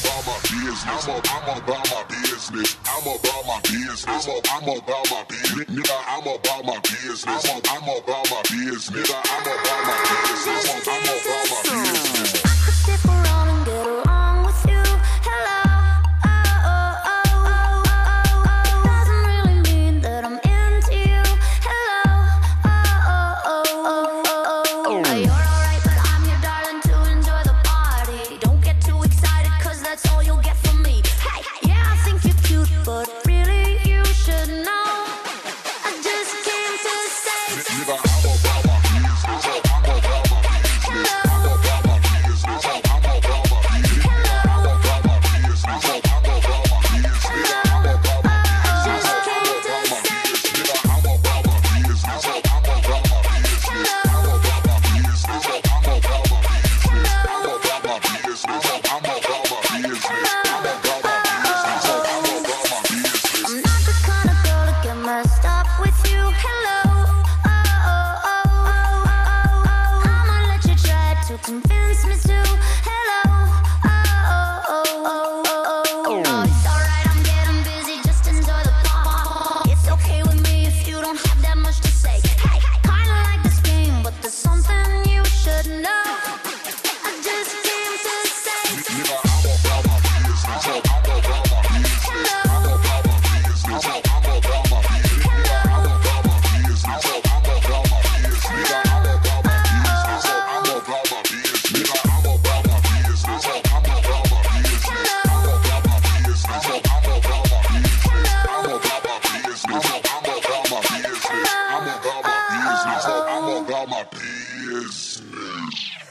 about my business. I'm, about my business. I'm about my business. I'm, about my business. Nigga, I'm about my business. I'm, about my business. Nigga, I'm about my business. I'm about my business. But really, you should know. I just came to say. Christmas too. I'm about my business.